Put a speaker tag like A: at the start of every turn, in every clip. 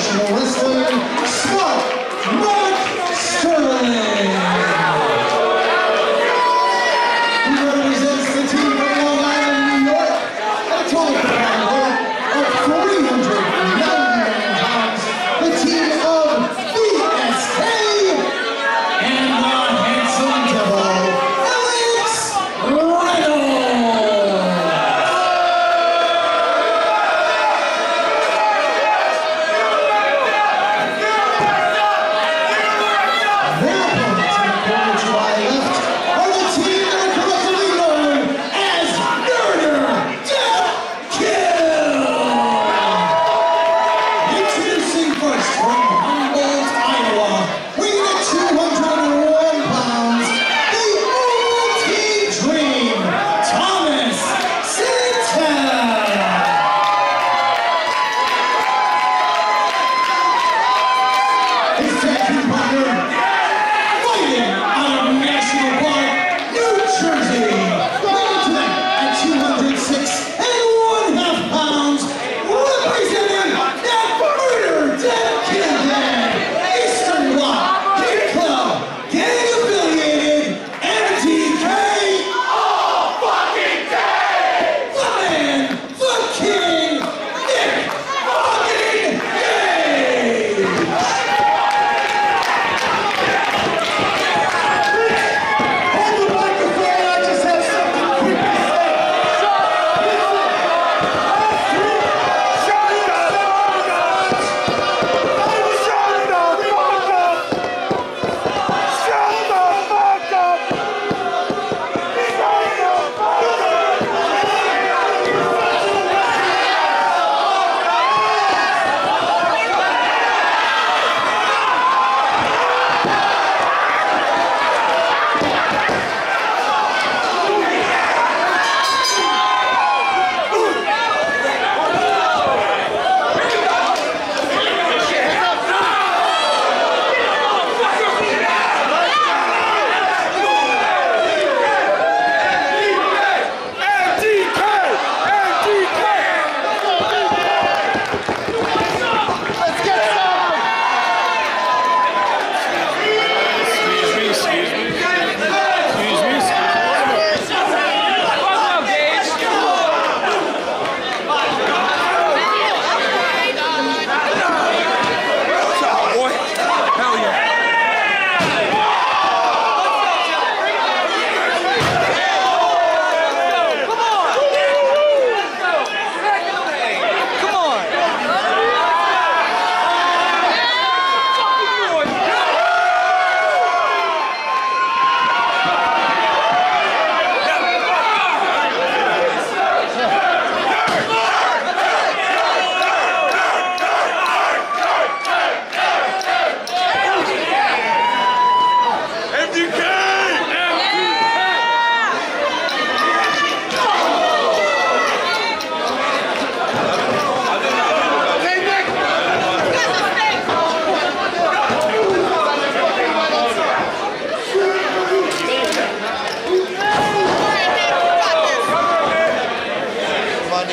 A: professional wrestling, Smart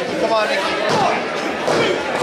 A: Come
B: on, Nicky.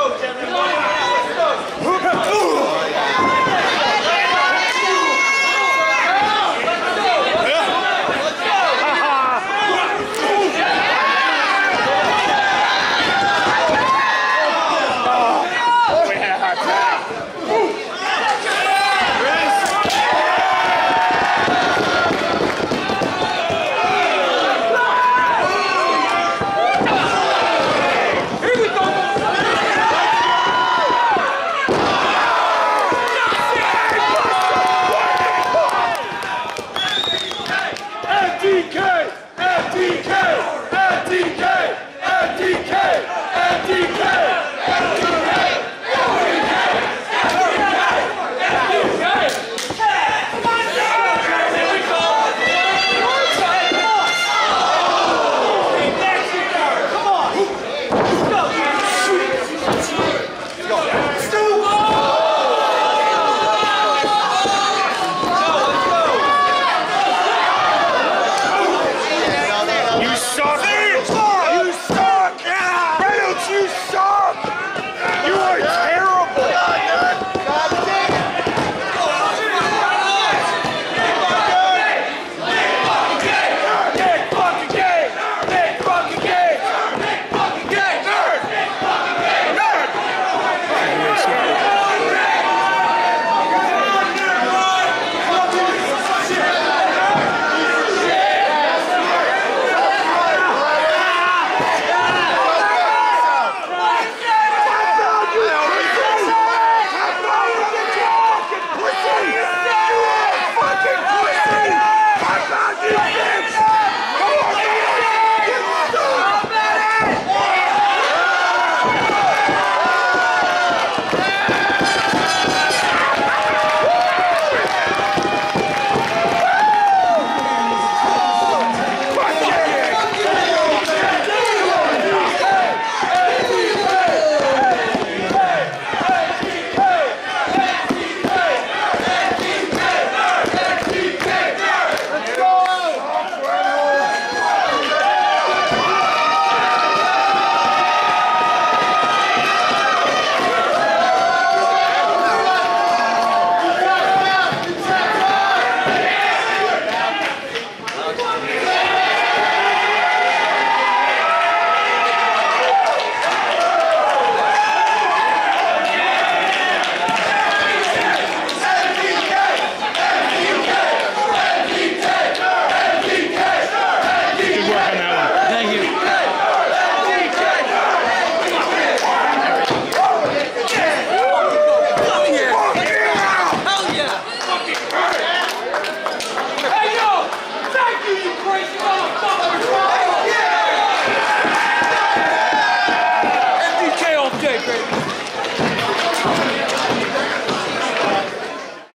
B: Yeah.